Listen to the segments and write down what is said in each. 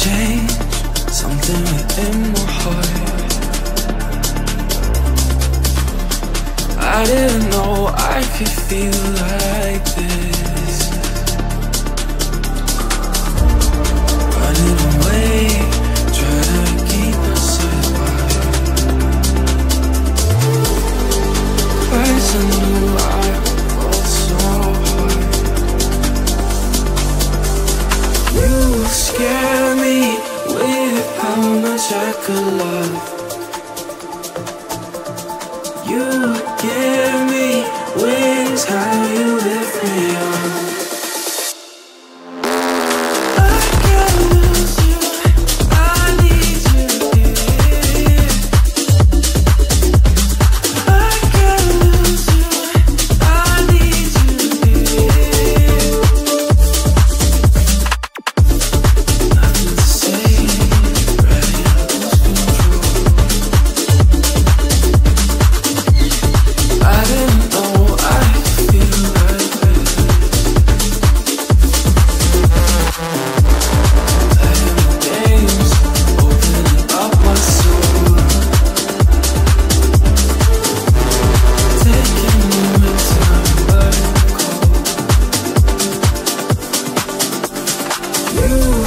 change something within my heart. I didn't know I could feel like this. Running away, try to keep myself quiet. Twice I knew I fought so hard. You scare me with much I could love. You give me wings, how you lift me up.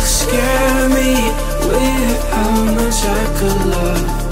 Scare me with how much I could love.